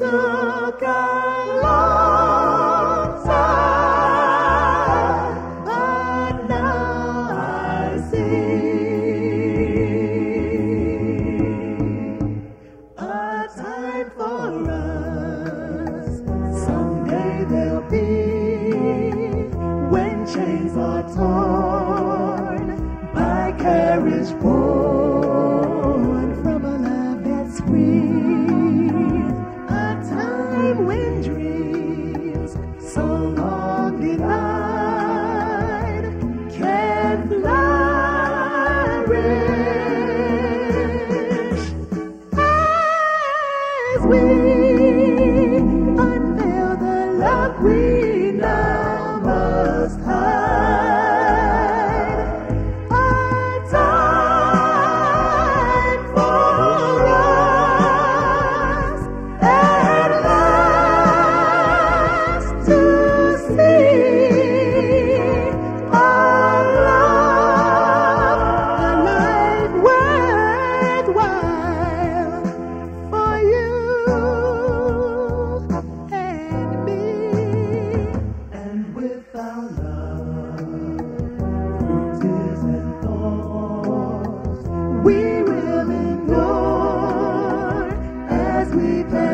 now I see a time for us. Someday there'll be when chains are torn by carriage born from a love that screams.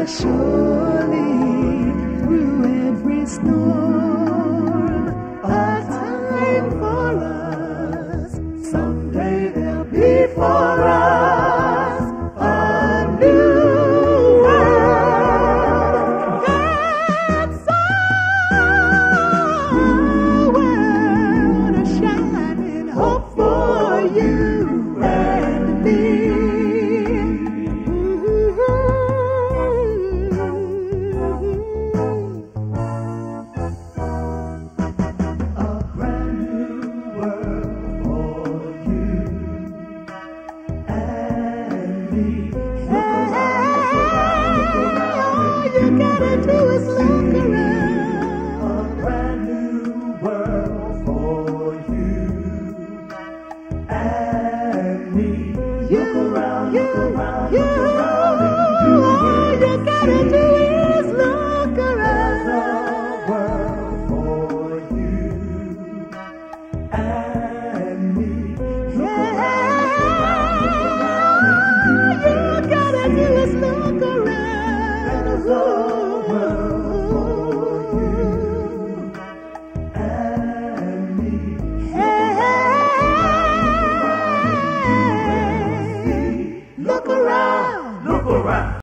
surely through every storm. you, you.